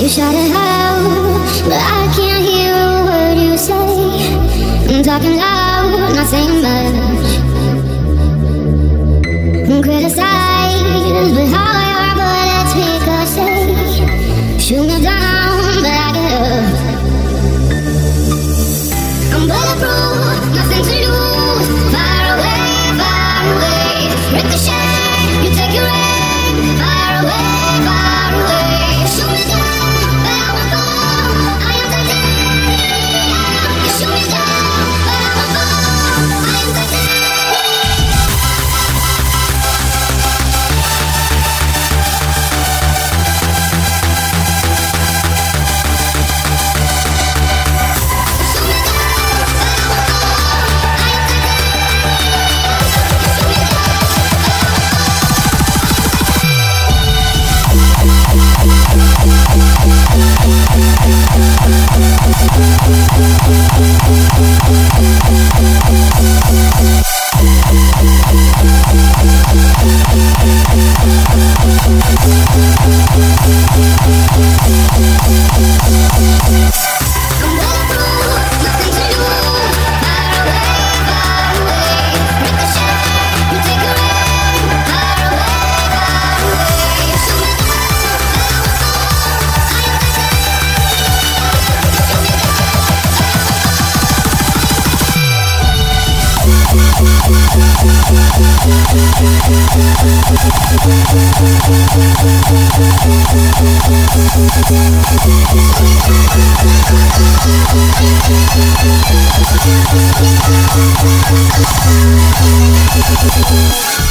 You shout it out, but I can't hear a word you say. I'm talking loud, not saying much. Criticize, but how your bullets pick a say. Shoot me down, but I get up. I'm bulletproof, nothing to lose. Far away, far away. You take. Far away, far I'm bulletproof, nothing to lose. Far away, far away. Ricochet, you take your aim. Far away, far away. Shoot me down, but I won't fall. I am Thank